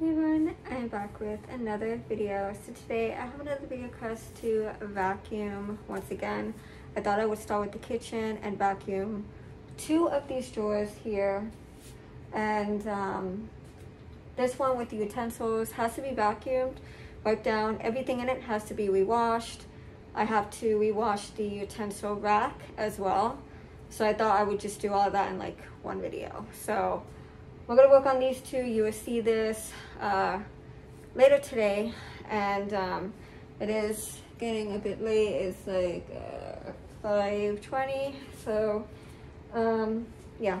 Hey everyone, I'm back with another video. So today I have another video request to vacuum once again. I thought I would start with the kitchen and vacuum two of these drawers here. And um, this one with the utensils has to be vacuumed, wiped down. Everything in it has to be rewashed. I have to rewash the utensil rack as well. So I thought I would just do all of that in like one video. So we're gonna work on these two. You will see this uh, later today. And um, it is getting a bit late. It's like uh, 5.20. So um, yeah,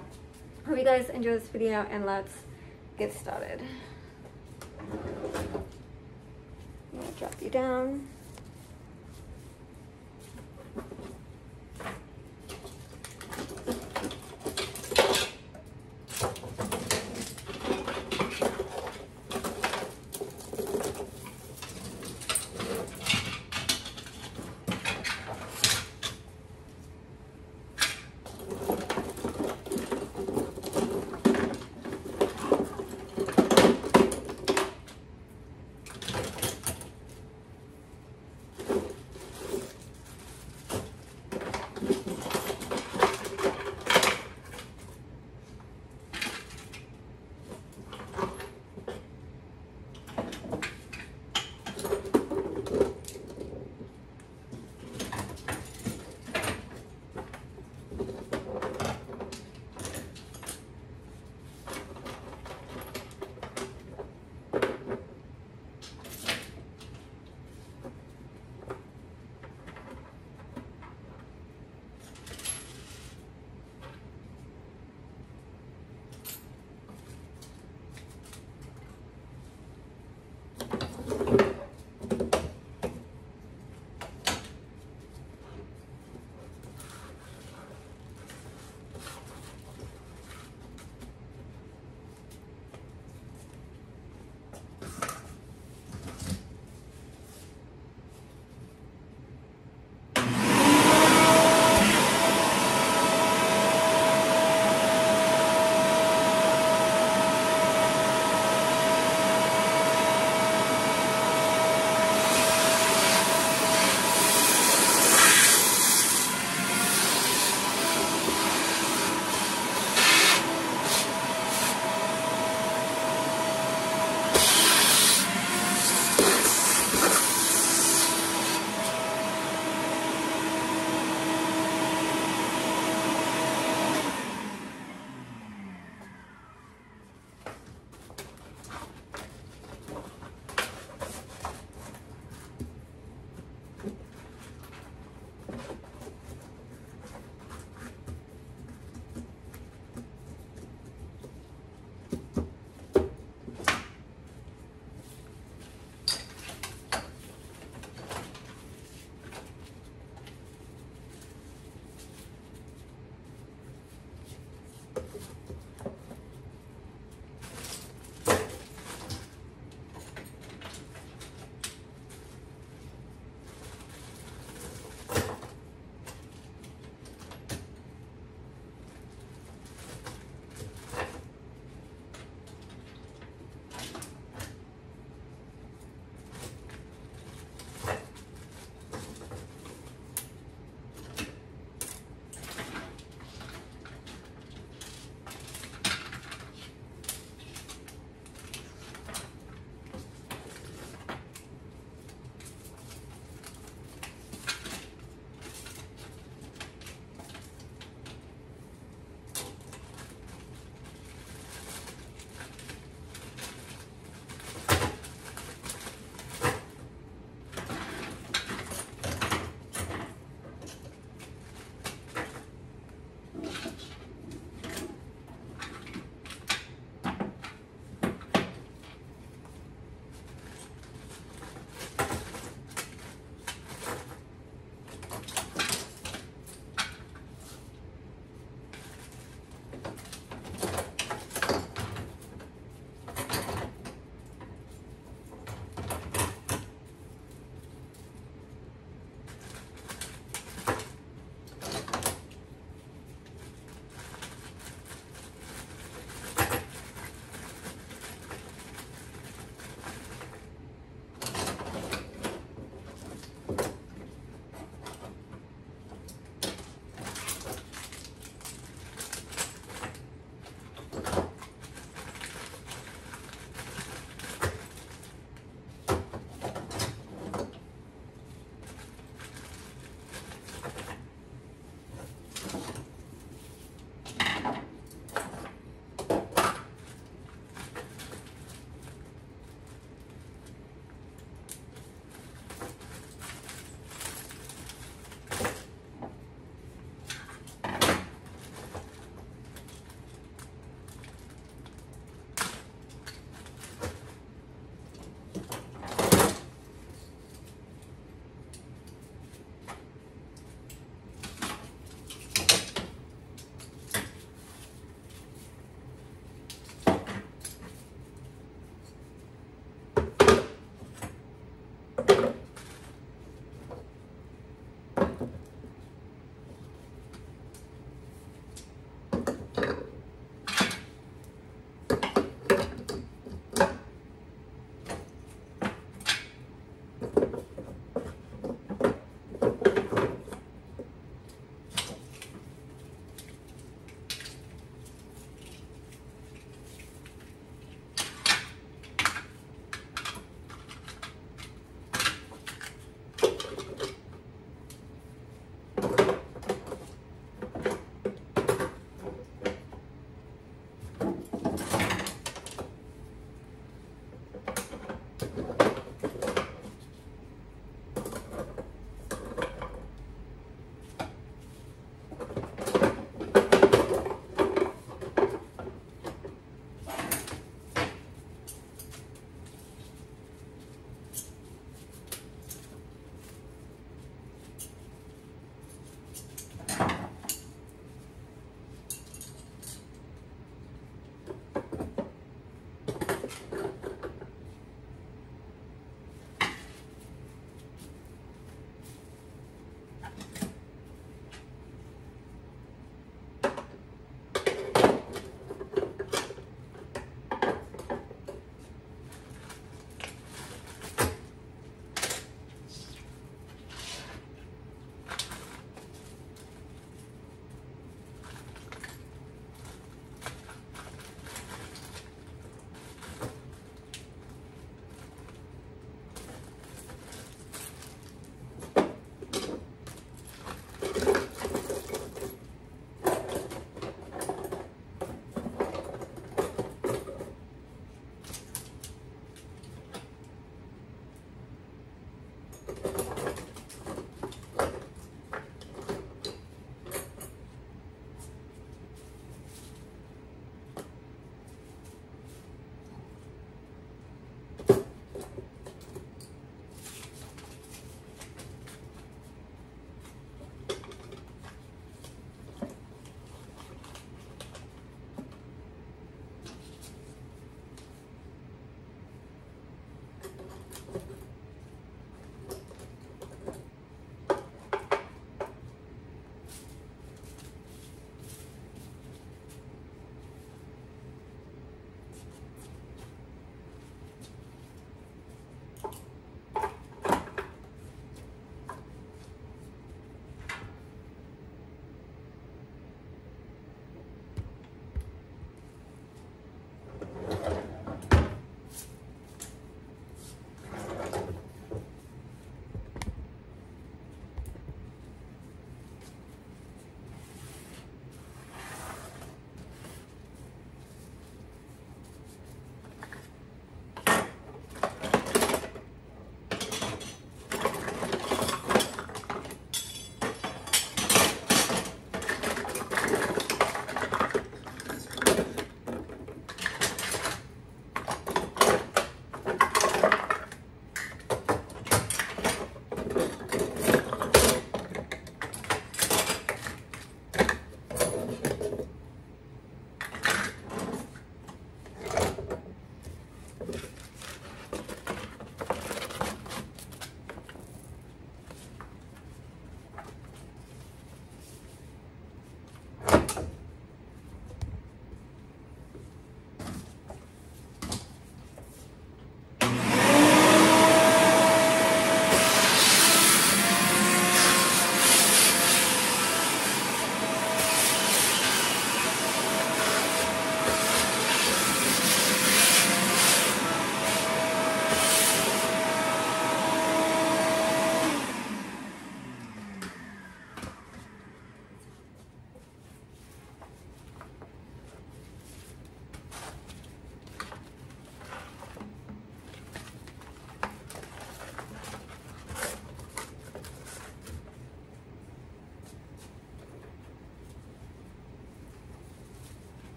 hope you guys enjoy this video and let's get started. I'm gonna drop you down.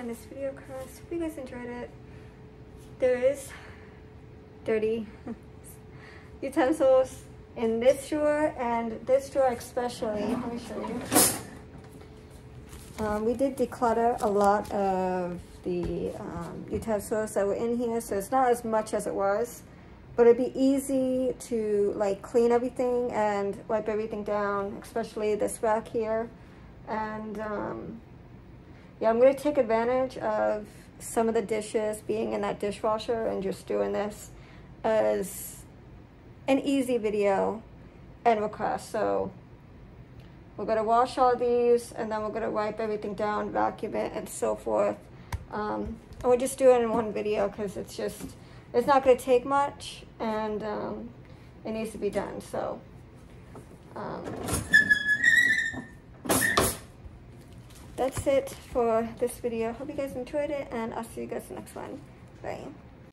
In this video because hope you guys enjoyed it. There is dirty utensils in this drawer and this drawer especially. Let me show you. Um, we did declutter a lot of the um, utensils that were in here, so it's not as much as it was. But it'd be easy to like clean everything and wipe everything down, especially this rack here. And um, yeah, I'm gonna take advantage of some of the dishes being in that dishwasher and just doing this as an easy video and request. So we're gonna wash all these and then we're gonna wipe everything down, vacuum it and so forth. Um, and we're just doing it in one video because it's just, it's not gonna take much and um, it needs to be done. So um, that's it for this video. Hope you guys enjoyed it and I'll see you guys next one. Bye.